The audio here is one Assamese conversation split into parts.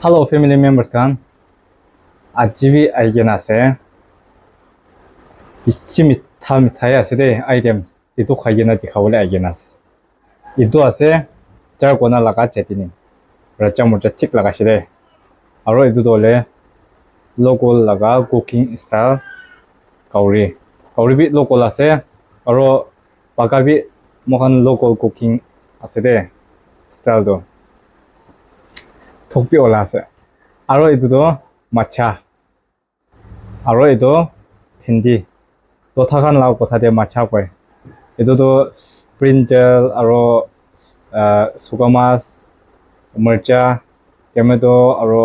Hello family members あちびあいげなせ。いちみたみたやせでアイテムス。イドカイゲナティカウレアイゲナス。イドアセ、ジャーらがちゃチェティちゃチャムジャティクらがしで。あロいドドレ、ロゴラガ、ゴキンスター、かウり。かウりびロゴラせ。あロ、バカビ、もはんロゴゴキンアせで、スタード。ওলা আছে আৰু এইটোতো মাছা আৰু এইটো ভেন্দি দুটাখান লাও কথাতে মাছা কয় এইটোতো ব্ৰিঞ্জল আৰু চুকা মাছ মিৰ্চা টমেটো আৰু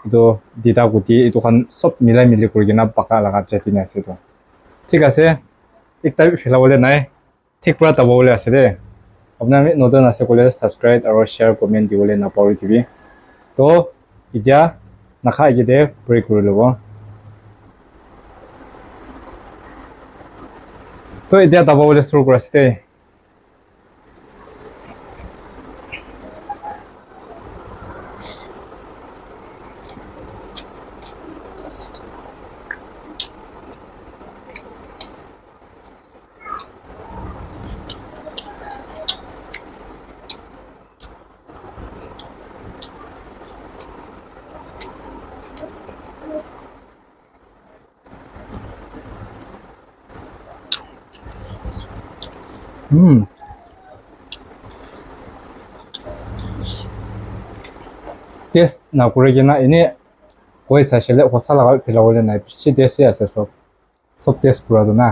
এইটো দিতা গুটি এইটোখান চব মিলাই মিলি কৰি কিনে পাকা লগা চাটনি আছে এইটো ঠিক আছে একটা পেলাবলৈ নাই ঠিক পৰা দাবাবলৈ আছে দেই আপোনাৰ নতুন আছে ক'লে ছাবস্ক্ৰাইব আৰু শ্বেয়াৰ কমেণ্ট দিবলৈ নাপাহৰিবি তো এতিয়া নাখাই কেইটা ব্ৰেক কৰি ল'ব তো এতিয়া দাবাবলৈ চুৰ কৰাইছে দেই Mm. টেষ্ট নকৰি কিনে এনেই কৈ চাইছিলে সঁচা লগা পেলাবলৈ নাই বেছি টেষ্টেই আছে চব চব টেষ্ট কৰাটো না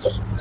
safely.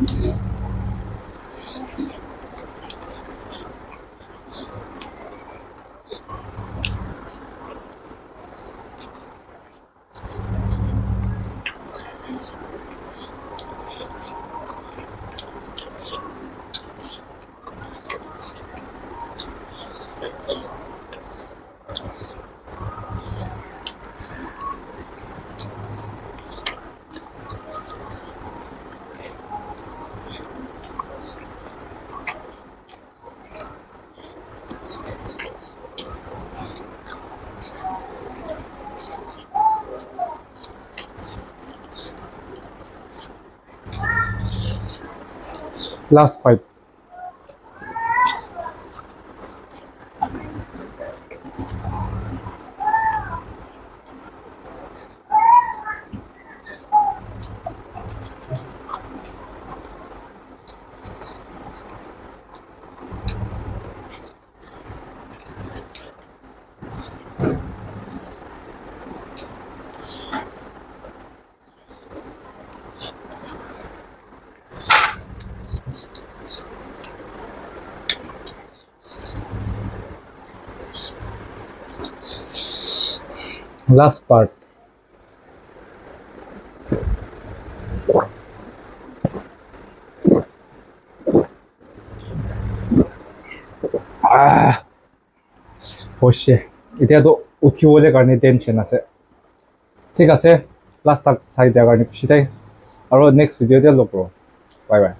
Yeah. last five last part. এতিয়াতো উঠিবলৈ কাৰণে টেনশ্যন আছে ঠিক আছে লাষ্ট তাক চাই দিয়াৰ কাৰণে খুচি আৰু নেক্সট ভিডিঅ'তে লগ কৰোঁ বাই বাই